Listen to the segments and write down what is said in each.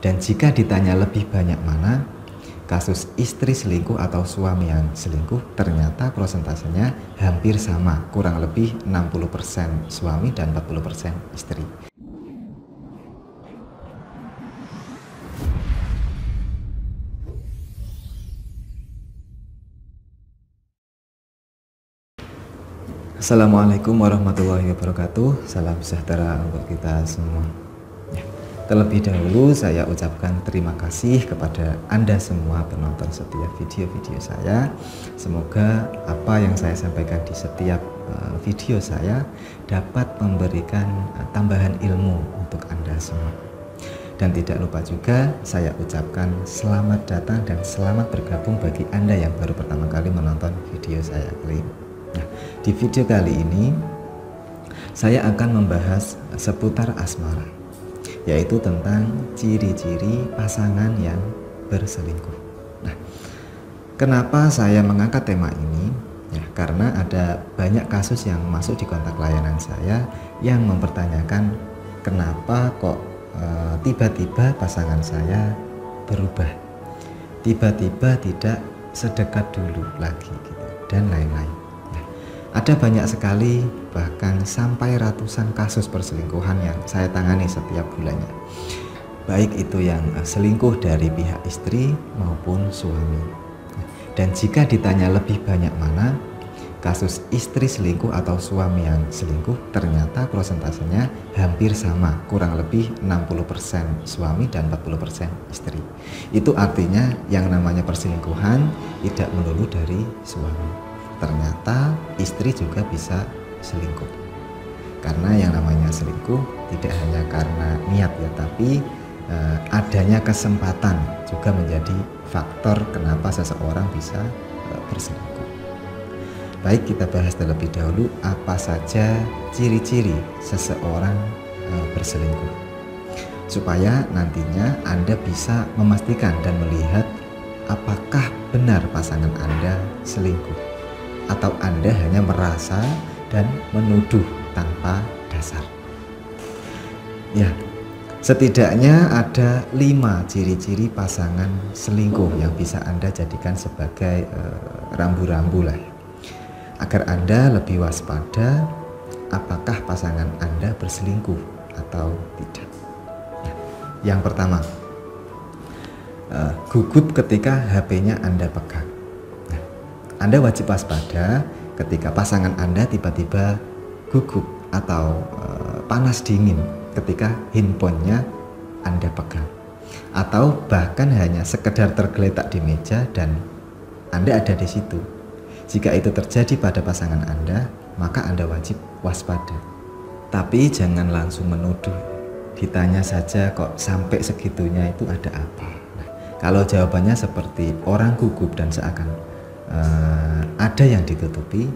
Dan jika ditanya lebih banyak mana, kasus istri selingkuh atau suami yang selingkuh ternyata prosentasenya hampir sama, kurang lebih 60% suami dan 40% istri. Assalamualaikum warahmatullahi wabarakatuh. Salam sejahtera untuk kita semua. Terlebih dahulu saya ucapkan terima kasih kepada Anda semua penonton setiap video-video saya. Semoga apa yang saya sampaikan di setiap uh, video saya dapat memberikan uh, tambahan ilmu untuk Anda semua. Dan tidak lupa juga saya ucapkan selamat datang dan selamat bergabung bagi Anda yang baru pertama kali menonton video saya kali ini. Nah, di video kali ini saya akan membahas seputar asmara, yaitu tentang ciri-ciri pasangan yang berselingkuh. Nah, kenapa saya mengangkat tema ini? Ya, karena ada banyak kasus yang masuk di kontak layanan saya yang mempertanyakan kenapa kok eh, tiba-tiba e, pasangan saya berubah, tiba-tiba tidak sedekat dulu lagi, gitu, dan lain-lain. Ada banyak sekali bahkan sampai ratusan kasus perselingkuhan yang saya tangani setiap bulannya. Baik itu yang selingkuh dari pihak istri maupun suami. Dan jika ditanya lebih banyak mana, kasus istri selingkuh atau suami yang selingkuh ternyata prosentasenya hampir sama, kurang lebih 60% suami dan 40% istri. Itu artinya yang namanya perselingkuhan tidak melulu dari suami ternyata istri juga bisa selingkuh. Karena yang namanya selingkuh tidak hanya karena niat ya tapi eh, adanya kesempatan juga menjadi faktor kenapa seseorang bisa eh, berselingkuh. Baik kita bahas terlebih dahulu apa saja ciri-ciri seseorang eh, berselingkuh. Supaya nantinya Anda bisa memastikan dan melihat apakah benar pasangan Anda selingkuh atau Anda hanya merasa dan menuduh tanpa dasar. Ya, setidaknya ada lima ciri-ciri pasangan selingkuh yang bisa Anda jadikan sebagai eh, rambu-rambu uh, lah. Agar Anda lebih waspada apakah pasangan Anda berselingkuh atau tidak. Nah, yang pertama, uh, gugup ketika HP-nya Anda pegang. Anda wajib waspada ketika pasangan Anda tiba-tiba gugup atau e, panas dingin ketika handphonenya Anda pegang. Atau bahkan hanya sekedar tergeletak di meja dan Anda ada di situ. Jika itu terjadi pada pasangan Anda, maka Anda wajib waspada. Tapi jangan langsung menuduh. Ditanya saja kok sampai segitunya itu ada apa. Nah, kalau jawabannya seperti orang gugup dan seakan uh, ada yang ditutupi,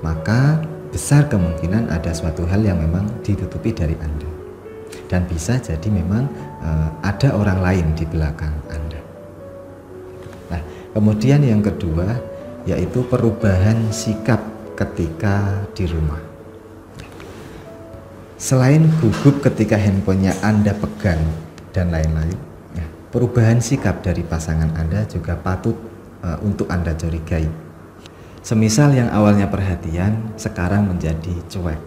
maka besar kemungkinan ada suatu hal yang memang ditutupi dari Anda. Dan bisa jadi memang uh, ada orang lain di belakang Anda. Nah, kemudian yang kedua yaitu perubahan sikap ketika di rumah. Selain gugup ketika handphonenya Anda pegang dan lain-lain, ya, perubahan sikap dari pasangan Anda juga patut uh, untuk Anda curigai. Semisal yang awalnya perhatian, sekarang menjadi cuek,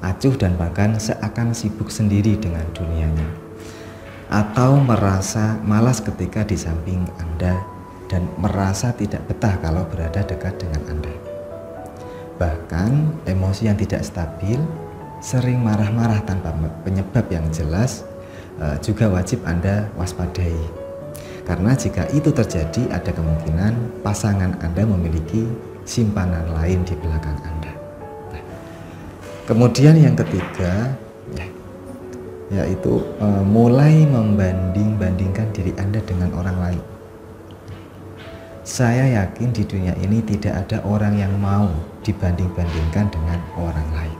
acuh dan bahkan seakan sibuk sendiri dengan dunianya. Atau merasa malas ketika di samping Anda dan merasa tidak betah kalau berada dekat dengan Anda. Bahkan emosi yang tidak stabil, sering marah-marah tanpa penyebab yang jelas, eh, juga wajib Anda waspadai karena jika itu terjadi ada kemungkinan pasangan Anda memiliki simpanan lain di belakang Anda. Nah, kemudian yang ketiga ya, yaitu e, mulai membanding-bandingkan diri Anda dengan orang lain. Saya yakin di dunia ini tidak ada orang yang mau dibanding-bandingkan dengan orang lain.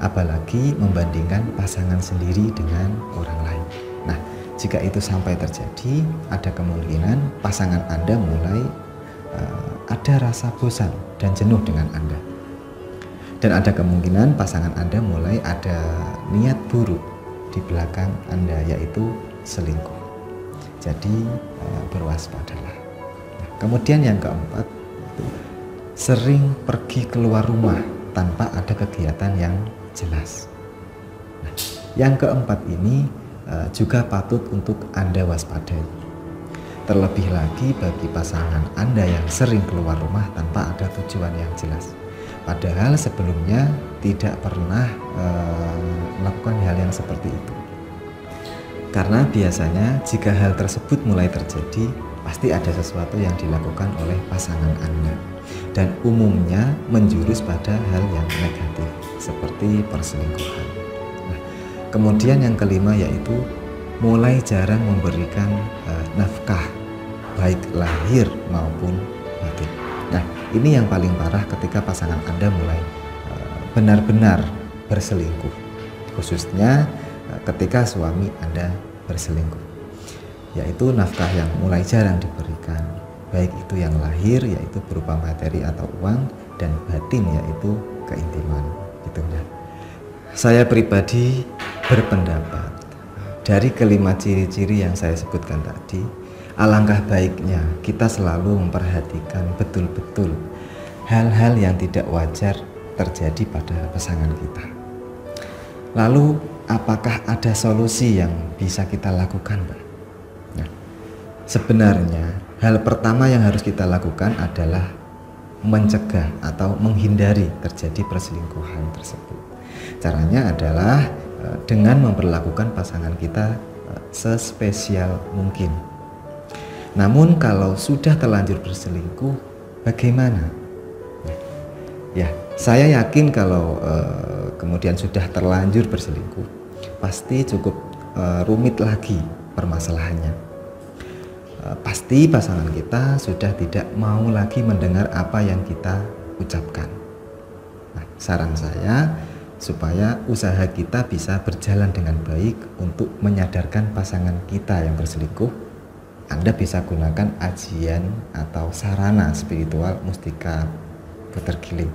Apalagi membandingkan pasangan sendiri dengan orang lain. Nah, jika itu sampai terjadi, ada kemungkinan pasangan Anda mulai uh, ada rasa bosan dan jenuh dengan Anda. Dan ada kemungkinan pasangan Anda mulai ada niat buruk di belakang Anda yaitu selingkuh. Jadi eh, berwaspadalah. Nah, kemudian yang keempat sering pergi keluar rumah tanpa ada kegiatan yang jelas. Nah, yang keempat ini juga patut untuk Anda waspadai. Terlebih lagi bagi pasangan Anda yang sering keluar rumah tanpa ada tujuan yang jelas. Padahal sebelumnya tidak pernah e, melakukan hal yang seperti itu. Karena biasanya jika hal tersebut mulai terjadi, pasti ada sesuatu yang dilakukan oleh pasangan Anda. Dan umumnya menjurus pada hal yang negatif, seperti perselingkuhan. Kemudian yang kelima yaitu mulai jarang memberikan uh, nafkah baik lahir maupun batin. Nah, ini yang paling parah ketika pasangan Anda mulai uh, benar-benar berselingkuh. Khususnya uh, ketika suami Anda berselingkuh. Yaitu nafkah yang mulai jarang diberikan. Baik itu yang lahir yaitu berupa materi atau uang dan batin yaitu keintiman. Gitu ya. Saya pribadi berpendapat dari kelima ciri-ciri yang saya sebutkan tadi, alangkah baiknya kita selalu memperhatikan betul-betul hal-hal yang tidak wajar terjadi pada pasangan kita. Lalu, apakah ada solusi yang bisa kita lakukan, Mbak? Nah, sebenarnya hal pertama yang harus kita lakukan adalah mencegah atau menghindari terjadi perselingkuhan tersebut. Caranya adalah dengan memperlakukan pasangan kita eh, sespesial mungkin. Namun kalau sudah terlanjur berselingkuh, bagaimana? Ya, saya yakin kalau uh, kemudian sudah terlanjur berselingkuh, pasti cukup uh, rumit lagi permasalahannya. Uh, pasti pasangan kita sudah tidak mau lagi mendengar apa yang kita ucapkan. Nah, saran saya supaya usaha kita bisa berjalan dengan baik untuk menyadarkan pasangan kita yang berselingkuh Anda bisa gunakan ajian atau sarana spiritual mustika puter giling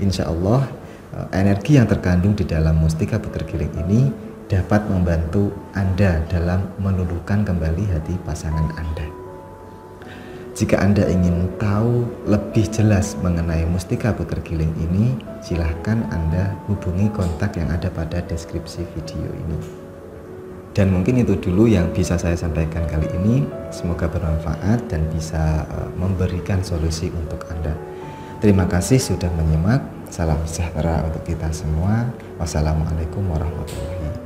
Insya Allah eh, energi yang terkandung di dalam mustika puter giling ini dapat membantu Anda dalam meluluhkan kembali hati pasangan Anda. Jika Anda ingin tahu lebih jelas mengenai mustika puter giling ini, silahkan Anda hubungi kontak yang ada pada deskripsi video ini. Dan mungkin itu dulu yang bisa saya sampaikan kali ini. Semoga bermanfaat dan bisa uh, memberikan solusi untuk Anda. Terima kasih sudah menyimak. Salam sejahtera untuk kita semua. Wassalamualaikum warahmatullahi wabarakatuh.